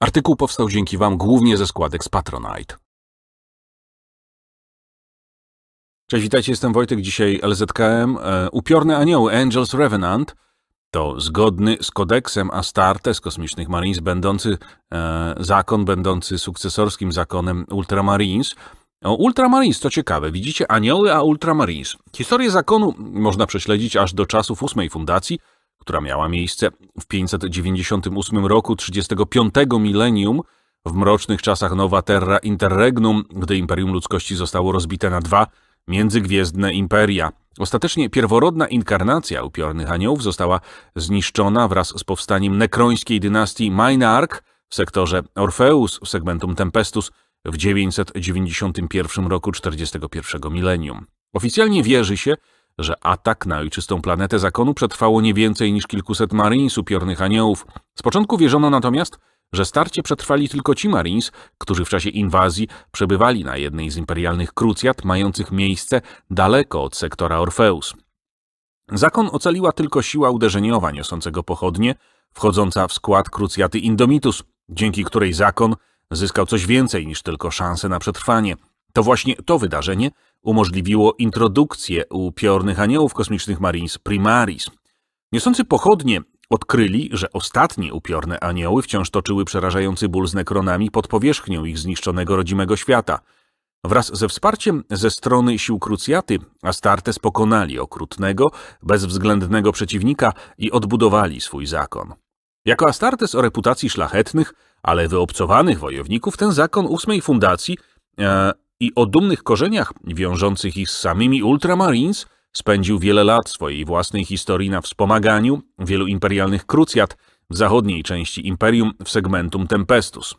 Artykuł powstał dzięki Wam głównie ze składek z Patronite. Cześć, witajcie, jestem Wojtek, dzisiaj LZKM. E, upiorne anioły, Angels Revenant, to zgodny z kodeksem Astartes Kosmicznych Marines, będący e, zakon, będący sukcesorskim zakonem Ultramarines. O, Ultramarines to ciekawe, widzicie anioły, a Ultramarines. Historię zakonu można prześledzić aż do czasów ósmej fundacji, która miała miejsce w 598 roku 35 milenium, w mrocznych czasach Nowa Terra Interregnum, gdy Imperium Ludzkości zostało rozbite na dwa międzygwiezdne imperia. Ostatecznie pierworodna inkarnacja upiornych aniołów została zniszczona wraz z powstaniem nekrońskiej dynastii Mainarch w sektorze Orfeus w segmentum Tempestus w 991 roku 41 milenium. Oficjalnie wierzy się, że atak na ojczystą planetę zakonu przetrwało nie więcej niż kilkuset marines upiornych aniołów. Z początku wierzono natomiast, że starcie przetrwali tylko ci marines, którzy w czasie inwazji przebywali na jednej z imperialnych krucjat mających miejsce daleko od sektora Orfeus. Zakon ocaliła tylko siła uderzeniowa niosącego pochodnie, wchodząca w skład krucjaty Indomitus, dzięki której zakon zyskał coś więcej niż tylko szansę na przetrwanie. To właśnie to wydarzenie umożliwiło introdukcję upiornych aniołów kosmicznych Marines Primaris. Niosący pochodnie odkryli, że ostatnie upiorne anioły wciąż toczyły przerażający ból z nekronami pod powierzchnią ich zniszczonego rodzimego świata. Wraz ze wsparciem ze strony sił krucjaty Astartes pokonali okrutnego, bezwzględnego przeciwnika i odbudowali swój zakon. Jako Astartes o reputacji szlachetnych, ale wyobcowanych wojowników, ten zakon ósmej fundacji e, i o dumnych korzeniach wiążących ich z samymi Ultramarines spędził wiele lat swojej własnej historii na wspomaganiu wielu imperialnych krucjat w zachodniej części imperium w segmentum Tempestus.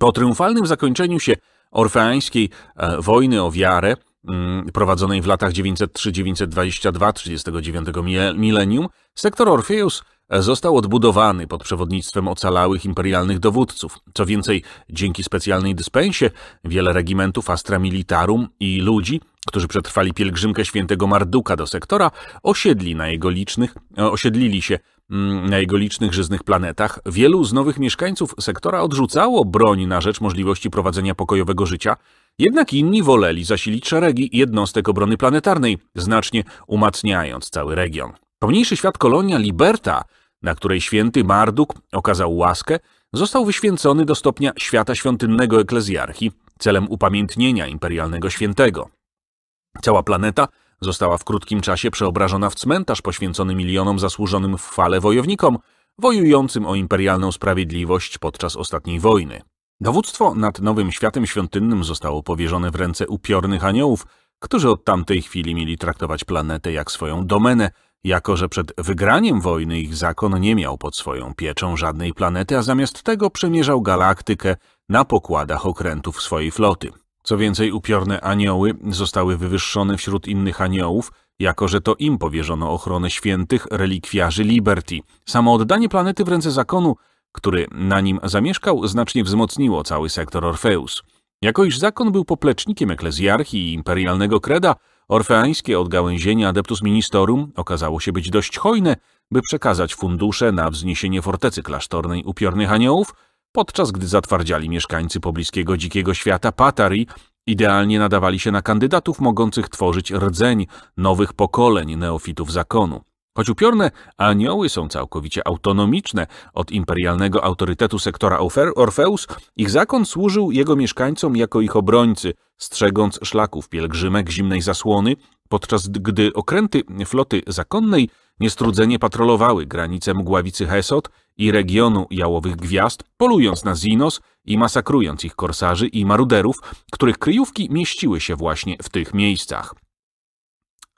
Po triumfalnym zakończeniu się orfeańskiej e, wojny o wiarę, mm, prowadzonej w latach 903-922 39 milenium, sektor Orfeus został odbudowany pod przewodnictwem ocalałych imperialnych dowódców. Co więcej, dzięki specjalnej dyspensie wiele regimentów Astra Militarum i ludzi, którzy przetrwali pielgrzymkę świętego Marduka do sektora, osiedli na jego licznych, osiedlili się mm, na jego licznych żyznych planetach. Wielu z nowych mieszkańców sektora odrzucało broń na rzecz możliwości prowadzenia pokojowego życia, jednak inni woleli zasilić szeregi jednostek obrony planetarnej, znacznie umacniając cały region. Pomniejszy świat kolonia Liberta na której święty Marduk okazał łaskę, został wyświęcony do stopnia świata świątynnego eklezjarchi celem upamiętnienia imperialnego świętego. Cała planeta została w krótkim czasie przeobrażona w cmentarz poświęcony milionom zasłużonym w fale wojownikom, wojującym o imperialną sprawiedliwość podczas ostatniej wojny. Dowództwo nad nowym światem świątynnym zostało powierzone w ręce upiornych aniołów, którzy od tamtej chwili mieli traktować planetę jak swoją domenę, jako że przed wygraniem wojny ich zakon nie miał pod swoją pieczą żadnej planety, a zamiast tego przemierzał galaktykę na pokładach okrętów swojej floty. Co więcej, upiorne anioły zostały wywyższone wśród innych aniołów, jako że to im powierzono ochronę świętych relikwiarzy Liberty. Samo oddanie planety w ręce zakonu, który na nim zamieszkał, znacznie wzmocniło cały sektor Orfeus. Jako iż zakon był poplecznikiem eklezjarchii i imperialnego kreda, Orfeańskie odgałęzienie Adeptus Ministerum okazało się być dość hojne, by przekazać fundusze na wzniesienie fortecy klasztornej upiornych aniołów, podczas gdy zatwardziali mieszkańcy pobliskiego dzikiego świata Patari idealnie nadawali się na kandydatów mogących tworzyć rdzeń nowych pokoleń neofitów zakonu. Choć upiorne anioły są całkowicie autonomiczne od imperialnego autorytetu sektora Orfeus, ich zakon służył jego mieszkańcom jako ich obrońcy, strzegąc szlaków pielgrzymek zimnej zasłony, podczas gdy okręty floty zakonnej niestrudzenie patrolowały granice mgławicy Hesot i regionu Jałowych Gwiazd, polując na Zinos i masakrując ich korsarzy i maruderów, których kryjówki mieściły się właśnie w tych miejscach.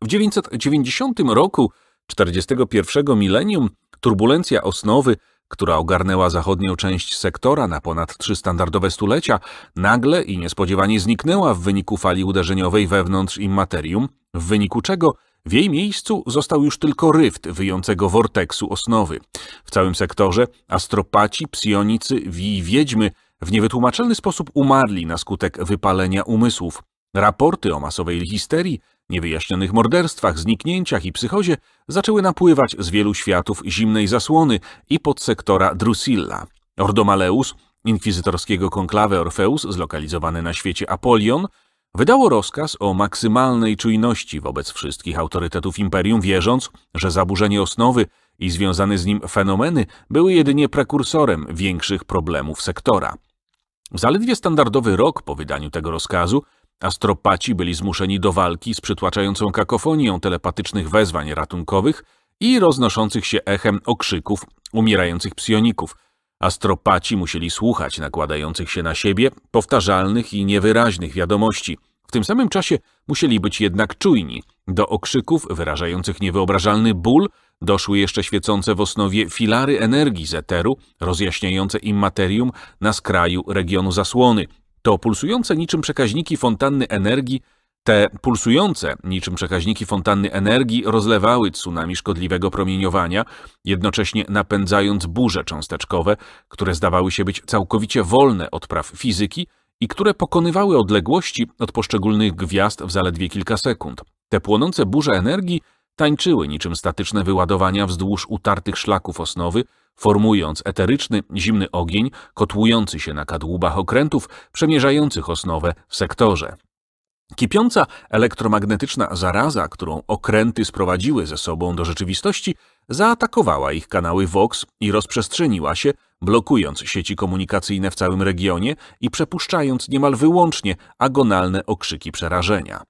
W 990 roku 41 milenium turbulencja osnowy, która ogarnęła zachodnią część sektora na ponad trzy standardowe stulecia, nagle i niespodziewanie zniknęła w wyniku fali uderzeniowej wewnątrz immaterium, w wyniku czego w jej miejscu został już tylko ryft wyjącego worteksu osnowy. W całym sektorze astropaci, psionicy i wiedźmy w niewytłumaczalny sposób umarli na skutek wypalenia umysłów. Raporty o masowej histerii niewyjaśnionych morderstwach, zniknięciach i psychozie zaczęły napływać z wielu światów zimnej zasłony i podsektora Drusilla. Ordomaleus, inkwizytorskiego konklawy Orfeus, zlokalizowany na świecie Apolion, wydało rozkaz o maksymalnej czujności wobec wszystkich autorytetów imperium, wierząc, że zaburzenie osnowy i związane z nim fenomeny były jedynie prekursorem większych problemów sektora. Zaledwie standardowy rok po wydaniu tego rozkazu astropaci byli zmuszeni do walki z przytłaczającą kakofonią telepatycznych wezwań ratunkowych i roznoszących się echem okrzyków umierających psioników. Astropaci musieli słuchać nakładających się na siebie powtarzalnych i niewyraźnych wiadomości. W tym samym czasie musieli być jednak czujni. Do okrzyków wyrażających niewyobrażalny ból doszły jeszcze świecące w osnowie filary energii z eteru, rozjaśniające im materium na skraju regionu zasłony. To pulsujące niczym przekaźniki fontanny energii te pulsujące, niczym przekaźniki fontanny energii, rozlewały tsunami szkodliwego promieniowania, jednocześnie napędzając burze cząsteczkowe, które zdawały się być całkowicie wolne od praw fizyki i które pokonywały odległości od poszczególnych gwiazd w zaledwie kilka sekund. Te płonące burze energii tańczyły niczym statyczne wyładowania wzdłuż utartych szlaków osnowy, formując eteryczny, zimny ogień kotłujący się na kadłubach okrętów przemierzających osnowę w sektorze. Kipiąca elektromagnetyczna zaraza, którą okręty sprowadziły ze sobą do rzeczywistości, zaatakowała ich kanały Vox i rozprzestrzeniła się, blokując sieci komunikacyjne w całym regionie i przepuszczając niemal wyłącznie agonalne okrzyki przerażenia.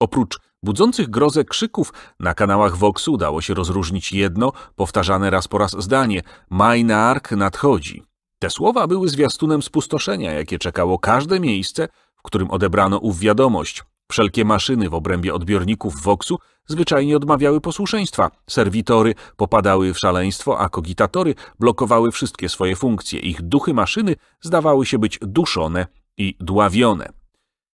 Oprócz budzących grozę krzyków na kanałach Voxu udało się rozróżnić jedno, powtarzane raz po raz zdanie Majnark nadchodzi. Te słowa były zwiastunem spustoszenia, jakie czekało każde miejsce, w którym odebrano ów wiadomość. Wszelkie maszyny w obrębie odbiorników Voxu zwyczajnie odmawiały posłuszeństwa. Serwitory popadały w szaleństwo, a kogitatory blokowały wszystkie swoje funkcje. Ich duchy maszyny zdawały się być duszone i dławione.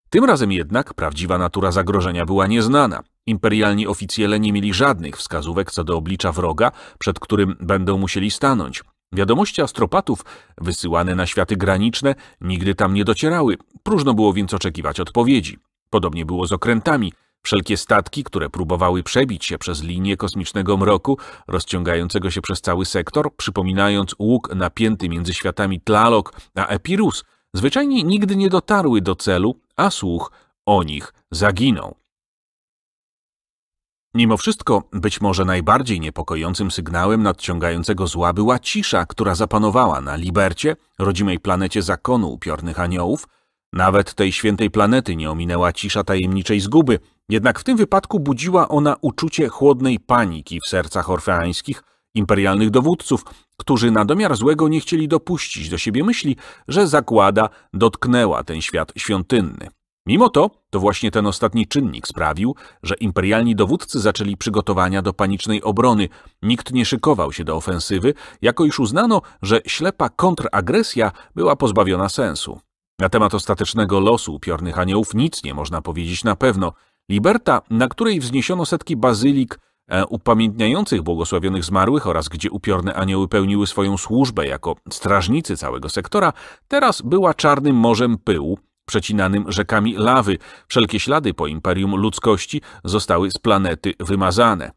Tym razem jednak prawdziwa natura zagrożenia była nieznana. Imperialni oficjele nie mieli żadnych wskazówek co do oblicza wroga, przed którym będą musieli stanąć. Wiadomości astropatów, wysyłane na światy graniczne, nigdy tam nie docierały, próżno było więc oczekiwać odpowiedzi. Podobnie było z okrętami. Wszelkie statki, które próbowały przebić się przez linię kosmicznego mroku, rozciągającego się przez cały sektor, przypominając łuk napięty między światami Tlalok a Epirus, zwyczajnie nigdy nie dotarły do celu, a słuch o nich zaginął. Mimo wszystko, być może najbardziej niepokojącym sygnałem nadciągającego zła była cisza, która zapanowała na Libercie, rodzimej planecie zakonu upiornych aniołów. Nawet tej świętej planety nie ominęła cisza tajemniczej zguby, jednak w tym wypadku budziła ona uczucie chłodnej paniki w sercach orfeańskich, imperialnych dowódców, którzy na domiar złego nie chcieli dopuścić do siebie myśli, że zakłada dotknęła ten świat świątynny. Mimo to, to właśnie ten ostatni czynnik sprawił, że imperialni dowódcy zaczęli przygotowania do panicznej obrony. Nikt nie szykował się do ofensywy, jako iż uznano, że ślepa kontragresja była pozbawiona sensu. Na temat ostatecznego losu upiornych aniołów nic nie można powiedzieć na pewno. Liberta, na której wzniesiono setki bazylik upamiętniających błogosławionych zmarłych oraz gdzie upiorne anioły pełniły swoją służbę jako strażnicy całego sektora, teraz była czarnym morzem pyłu, przecinanym rzekami lawy. Wszelkie ślady po imperium ludzkości zostały z planety wymazane.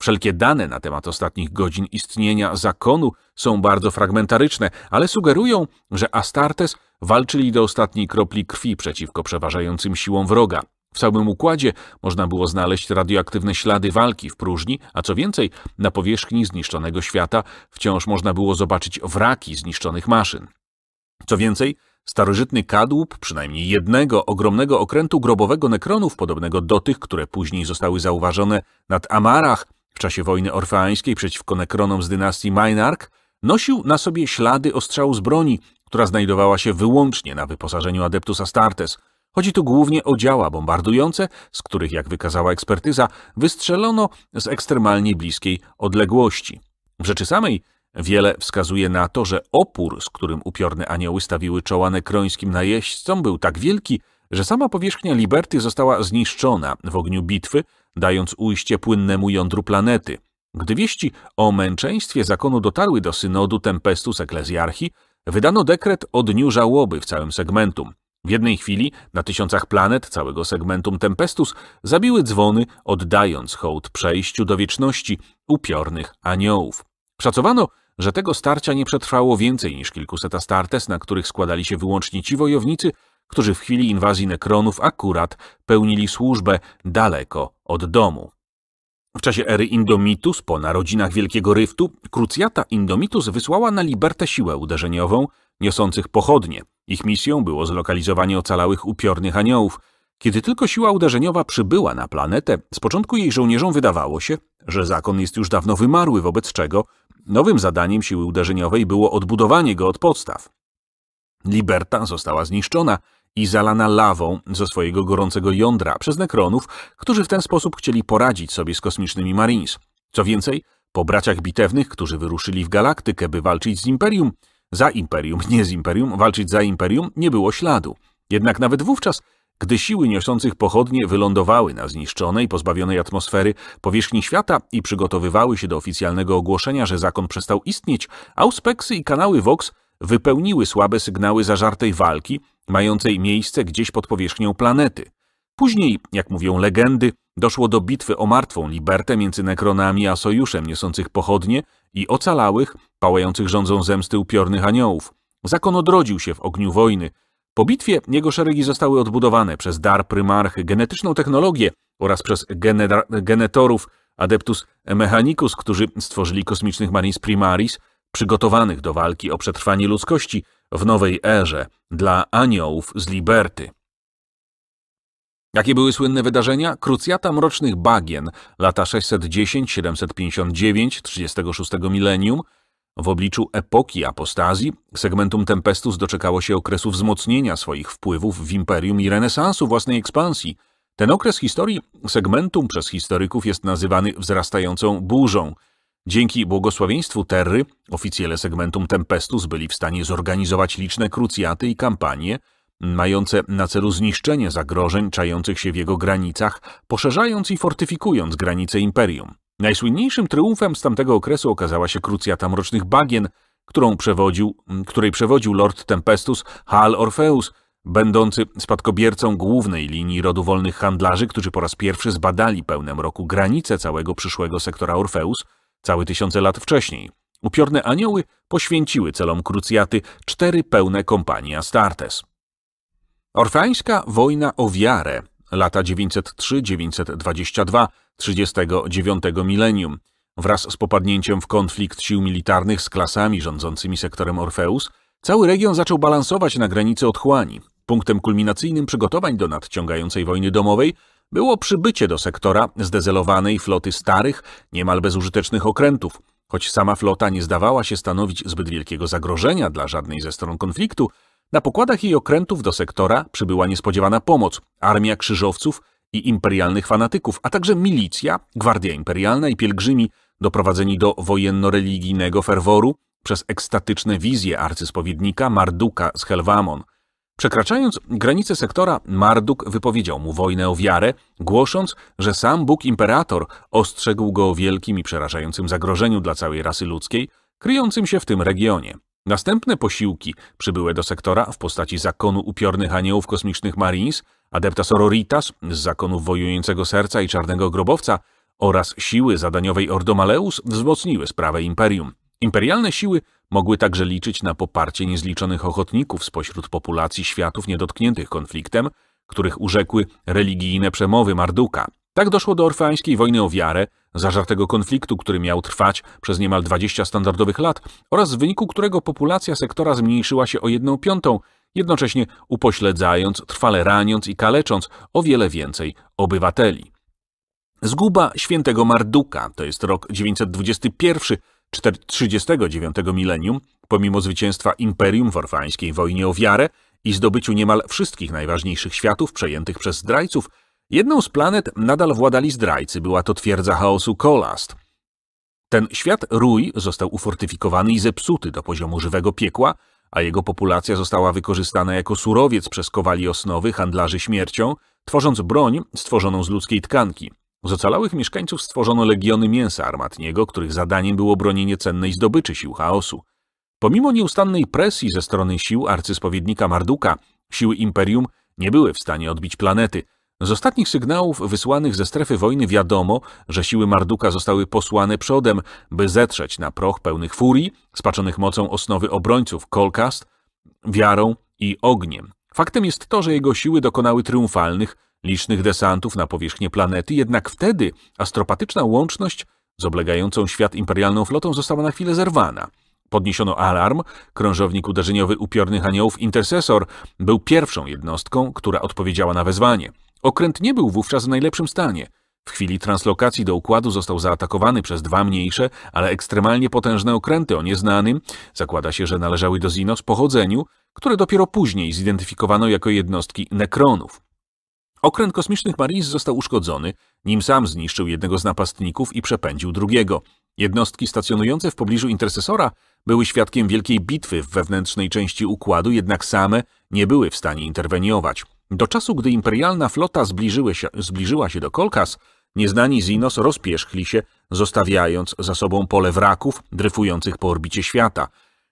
Wszelkie dane na temat ostatnich godzin istnienia zakonu są bardzo fragmentaryczne, ale sugerują, że Astartes walczyli do ostatniej kropli krwi przeciwko przeważającym siłom wroga. W całym układzie można było znaleźć radioaktywne ślady walki w próżni, a co więcej, na powierzchni zniszczonego świata wciąż można było zobaczyć wraki zniszczonych maszyn. Co więcej, Starożytny kadłub przynajmniej jednego ogromnego okrętu grobowego nekronów, podobnego do tych, które później zostały zauważone nad Amarach w czasie wojny orfeańskiej przeciwko nekronom z dynastii Mainark, nosił na sobie ślady ostrzału z broni, która znajdowała się wyłącznie na wyposażeniu Adeptus Astartes. Chodzi tu głównie o działa bombardujące, z których, jak wykazała ekspertyza, wystrzelono z ekstremalnie bliskiej odległości. W rzeczy samej Wiele wskazuje na to, że opór, z którym upiorne anioły stawiły czoła nekrońskim najeźdźcom, był tak wielki, że sama powierzchnia Liberty została zniszczona w ogniu bitwy, dając ujście płynnemu jądru planety. Gdy wieści o męczeństwie zakonu dotarły do synodu Tempestus Ecclesiarchi, wydano dekret o dniu żałoby w całym segmentum. W jednej chwili na tysiącach planet całego segmentum Tempestus zabiły dzwony, oddając hołd przejściu do wieczności upiornych aniołów. Szacowano, że tego starcia nie przetrwało więcej niż kilkuset Astartes, na których składali się wyłącznie ci wojownicy, którzy w chwili inwazji Nekronów akurat pełnili służbę daleko od domu. W czasie ery Indomitus, po narodzinach Wielkiego Ryftu, krucjata Indomitus wysłała na Libertę siłę uderzeniową, niosących pochodnie. Ich misją było zlokalizowanie ocalałych upiornych aniołów. Kiedy tylko siła uderzeniowa przybyła na planetę, z początku jej żołnierzom wydawało się, że zakon jest już dawno wymarły, wobec czego nowym zadaniem siły uderzeniowej było odbudowanie go od podstaw. Liberta została zniszczona i zalana lawą ze swojego gorącego jądra przez nekronów, którzy w ten sposób chcieli poradzić sobie z kosmicznymi Marines. Co więcej, po braciach bitewnych, którzy wyruszyli w galaktykę, by walczyć z Imperium, za Imperium, nie z Imperium, walczyć za Imperium, nie było śladu. Jednak nawet wówczas, gdy siły niosących pochodnie wylądowały na zniszczonej, pozbawionej atmosfery powierzchni świata i przygotowywały się do oficjalnego ogłoszenia, że zakon przestał istnieć, auspeksy i kanały Vox wypełniły słabe sygnały zażartej walki, mającej miejsce gdzieś pod powierzchnią planety. Później, jak mówią legendy, doszło do bitwy o martwą Libertę między Nekronami a Sojuszem niosących pochodnie i ocalałych, pałających rządzą zemsty upiornych aniołów. Zakon odrodził się w ogniu wojny. Po bitwie jego szeregi zostały odbudowane przez dar prymarchy, genetyczną technologię oraz przez genetorów Adeptus Mechanicus, którzy stworzyli kosmicznych Marines Primaris, przygotowanych do walki o przetrwanie ludzkości w nowej erze dla aniołów z Liberty. Jakie były słynne wydarzenia? Krucjata Mrocznych Bagien, lata 610-759, 36 milenium. W obliczu epoki apostazji, segmentum Tempestus doczekało się okresu wzmocnienia swoich wpływów w imperium i renesansu własnej ekspansji. Ten okres historii segmentum przez historyków jest nazywany wzrastającą burzą – Dzięki błogosławieństwu Terry oficjele segmentum Tempestus byli w stanie zorganizować liczne krucjaty i kampanie, mające na celu zniszczenie zagrożeń czających się w jego granicach, poszerzając i fortyfikując granice imperium. Najsłynniejszym triumfem z tamtego okresu okazała się krucjata Mrocznych Bagien, którą przewodził, której przewodził Lord Tempestus Hal Orpheus, będący spadkobiercą głównej linii rodu wolnych handlarzy, którzy po raz pierwszy zbadali pełnem roku granice całego przyszłego sektora Orfeus – Całe tysiące lat wcześniej upiorne anioły poświęciły celom krucjaty cztery pełne kompanie Astartes. Orfeańska wojna o wiarę lata 903-922 39 milenium wraz z popadnięciem w konflikt sił militarnych z klasami rządzącymi sektorem Orfeus, cały region zaczął balansować na granicy otchłani. Punktem kulminacyjnym przygotowań do nadciągającej wojny domowej było przybycie do sektora zdezelowanej floty starych, niemal bezużytecznych okrętów. Choć sama flota nie zdawała się stanowić zbyt wielkiego zagrożenia dla żadnej ze stron konfliktu, na pokładach jej okrętów do sektora przybyła niespodziewana pomoc, armia krzyżowców i imperialnych fanatyków, a także milicja, gwardia imperialna i pielgrzymi doprowadzeni do wojenno-religijnego ferworu przez ekstatyczne wizje arcyspowiednika Marduka z Helwamon – Przekraczając granice sektora, Marduk wypowiedział mu wojnę o wiarę, głosząc, że sam Bóg Imperator ostrzegł go o wielkim i przerażającym zagrożeniu dla całej rasy ludzkiej, kryjącym się w tym regionie. Następne posiłki przybyły do sektora w postaci zakonu upiornych aniołów kosmicznych Marines, adepta Sororitas z zakonu wojującego serca i czarnego grobowca oraz siły zadaniowej Ordomaleus wzmocniły sprawę imperium. Imperialne siły mogły także liczyć na poparcie niezliczonych ochotników spośród populacji światów niedotkniętych konfliktem, których urzekły religijne przemowy Marduka. Tak doszło do orfeańskiej wojny o wiarę, zażartego konfliktu, który miał trwać przez niemal 20 standardowych lat oraz w wyniku którego populacja sektora zmniejszyła się o jedną piątą, jednocześnie upośledzając, trwale raniąc i kalecząc o wiele więcej obywateli. Zguba świętego Marduka, to jest rok 921, 39 milenium, pomimo zwycięstwa Imperium w orfańskiej wojnie o wiarę i zdobyciu niemal wszystkich najważniejszych światów przejętych przez zdrajców, jedną z planet nadal władali zdrajcy, była to twierdza chaosu Kolast. Ten świat Rój został ufortyfikowany i zepsuty do poziomu żywego piekła, a jego populacja została wykorzystana jako surowiec przez kowali osnowy, handlarzy śmiercią, tworząc broń stworzoną z ludzkiej tkanki. Z ocalałych mieszkańców stworzono legiony mięsa armatniego, których zadaniem było bronienie cennej zdobyczy sił chaosu. Pomimo nieustannej presji ze strony sił arcyspowiednika Marduka, siły Imperium nie były w stanie odbić planety. Z ostatnich sygnałów wysłanych ze strefy wojny wiadomo, że siły Marduka zostały posłane przodem, by zetrzeć na proch pełnych furii, spaczonych mocą osnowy obrońców Kolkast, wiarą i ogniem. Faktem jest to, że jego siły dokonały triumfalnych, licznych desantów na powierzchnię planety, jednak wtedy astropatyczna łączność z oblegającą świat imperialną flotą została na chwilę zerwana. Podniesiono alarm, krążownik uderzeniowy upiornych aniołów Intercessor był pierwszą jednostką, która odpowiedziała na wezwanie. Okręt nie był wówczas w najlepszym stanie. W chwili translokacji do układu został zaatakowany przez dwa mniejsze, ale ekstremalnie potężne okręty o nieznanym, zakłada się, że należały do Zinos, pochodzeniu, które dopiero później zidentyfikowano jako jednostki Nekronów. Okręt kosmicznych Marines został uszkodzony, nim sam zniszczył jednego z napastników i przepędził drugiego. Jednostki stacjonujące w pobliżu intercesora były świadkiem wielkiej bitwy w wewnętrznej części układu, jednak same nie były w stanie interweniować. Do czasu, gdy imperialna flota się, zbliżyła się do Kolkas, nieznani Zinos rozpierzchli się, zostawiając za sobą pole wraków dryfujących po orbicie świata.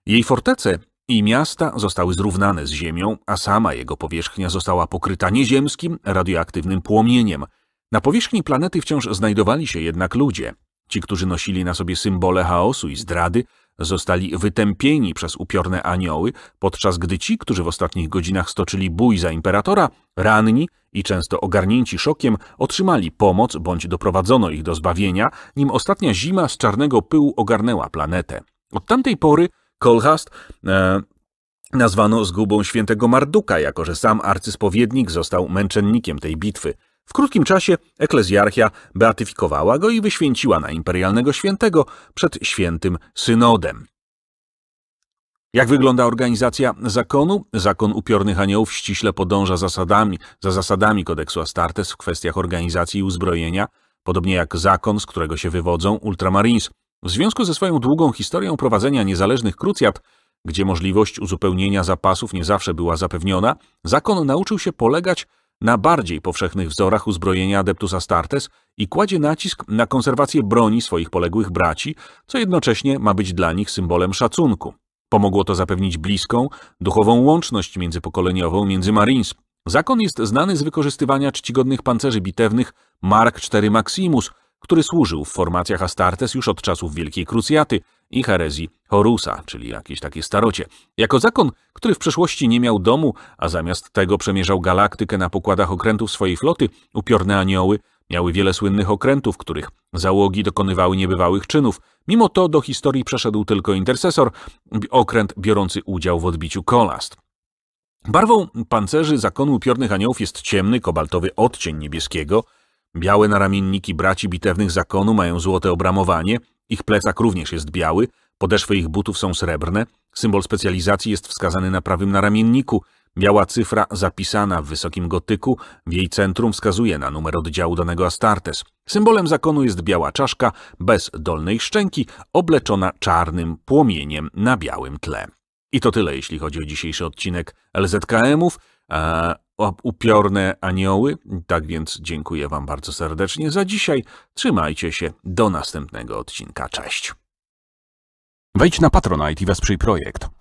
Jej fortece i miasta zostały zrównane z ziemią, a sama jego powierzchnia została pokryta nieziemskim, radioaktywnym płomieniem. Na powierzchni planety wciąż znajdowali się jednak ludzie. Ci, którzy nosili na sobie symbole chaosu i zdrady, zostali wytępieni przez upiorne anioły, podczas gdy ci, którzy w ostatnich godzinach stoczyli bój za imperatora, ranni i często ogarnięci szokiem, otrzymali pomoc bądź doprowadzono ich do zbawienia, nim ostatnia zima z czarnego pyłu ogarnęła planetę. Od tamtej pory Kolhast e, nazwano zgubą świętego Marduka, jako że sam arcyspowiednik został męczennikiem tej bitwy. W krótkim czasie eklezjarchia beatyfikowała go i wyświęciła na imperialnego świętego przed świętym synodem. Jak wygląda organizacja zakonu? Zakon upiornych aniołów ściśle podąża zasadami, za zasadami kodeksu Astartes w kwestiach organizacji i uzbrojenia, podobnie jak zakon, z którego się wywodzą Ultramarines. W związku ze swoją długą historią prowadzenia niezależnych krucjat, gdzie możliwość uzupełnienia zapasów nie zawsze była zapewniona, zakon nauczył się polegać na bardziej powszechnych wzorach uzbrojenia Adeptus Astartes i kładzie nacisk na konserwację broni swoich poległych braci, co jednocześnie ma być dla nich symbolem szacunku. Pomogło to zapewnić bliską, duchową łączność międzypokoleniową między Marines. Zakon jest znany z wykorzystywania czcigodnych pancerzy bitewnych Mark IV Maximus, który służył w formacjach Astartes już od czasów Wielkiej Krucjaty i herezji Horusa, czyli jakieś takie starocie. Jako zakon, który w przeszłości nie miał domu, a zamiast tego przemierzał galaktykę na pokładach okrętów swojej floty, upiorne anioły miały wiele słynnych okrętów, których załogi dokonywały niebywałych czynów. Mimo to do historii przeszedł tylko intercesor, okręt biorący udział w odbiciu kolast. Barwą pancerzy zakonu upiornych aniołów jest ciemny, kobaltowy odcień niebieskiego, Białe naramienniki braci bitewnych zakonu mają złote obramowanie, ich plecak również jest biały, podeszwy ich butów są srebrne, symbol specjalizacji jest wskazany na prawym naramienniku, biała cyfra zapisana w wysokim gotyku w jej centrum wskazuje na numer oddziału danego Astartes. Symbolem zakonu jest biała czaszka bez dolnej szczęki, obleczona czarnym płomieniem na białym tle. I to tyle, jeśli chodzi o dzisiejszy odcinek LZKM-ów upiorne anioły. Tak więc dziękuję Wam bardzo serdecznie za dzisiaj. Trzymajcie się. Do następnego odcinka. Cześć. Wejdź na Patronite i wesprzyj projekt.